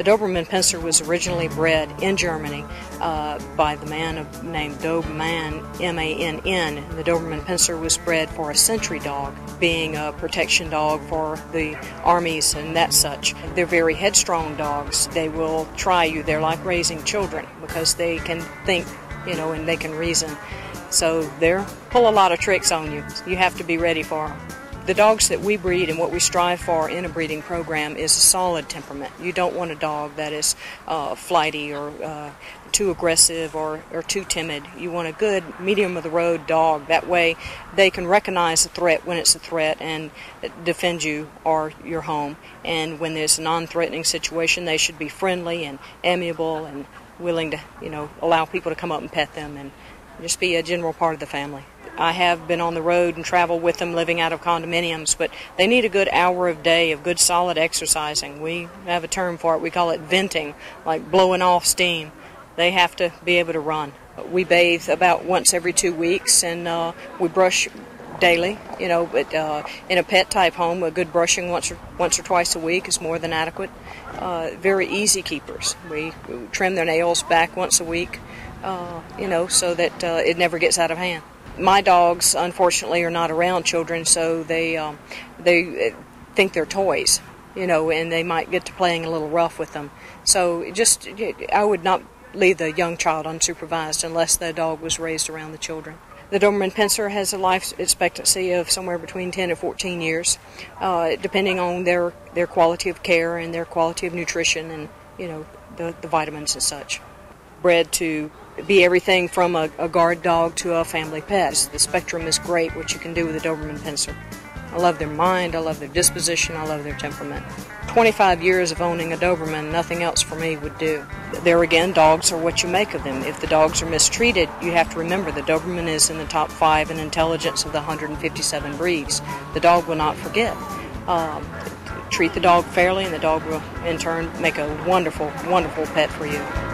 The Doberman Pinscher was originally bred in Germany uh, by the man of, named Dobermann, M-A-N-N. The Doberman Pinscher was bred for a sentry dog, being a protection dog for the armies and that such. They're very headstrong dogs. They will try you. They're like raising children because they can think, you know, and they can reason. So they're pull a lot of tricks on you. You have to be ready for them. The dogs that we breed and what we strive for in a breeding program is a solid temperament. You don't want a dog that is uh, flighty or uh, too aggressive or, or too timid. You want a good medium of the road dog. That way they can recognize a threat when it's a threat and defend you or your home. And when there's a non threatening situation, they should be friendly and amiable and willing to, you know, allow people to come up and pet them and just be a general part of the family. I have been on the road and traveled with them living out of condominiums, but they need a good hour of day of good solid exercising. We have a term for it. We call it venting, like blowing off steam. They have to be able to run. We bathe about once every two weeks and uh, we brush daily. You know, but uh, in a pet type home, a good brushing once or once or twice a week is more than adequate. Uh, very easy keepers. We trim their nails back once a week. Uh, you know, so that uh, it never gets out of hand my dogs, unfortunately, are not around children, so they um, they uh, think they're toys, you know, and they might get to playing a little rough with them. So just I would not leave the young child unsupervised unless the dog was raised around the children. The Doberman Pinscher has a life expectancy of somewhere between 10 and 14 years, uh, depending on their, their quality of care and their quality of nutrition and, you know, the, the vitamins and such. Bred to be everything from a, a, guard dog to a family pet. The spectrum is great, what you can do with a Doberman Pinscher. I love their mind, I love their disposition, I love their temperament. 25 years of owning a Doberman, nothing else for me would do. There again, dogs are what you make of them. If the dogs are mistreated, you have to remember the Doberman is in the top five in intelligence of the 157 breeds. The dog will not forget. Um, treat the dog fairly, and the dog will, in turn, make a wonderful, wonderful pet for you.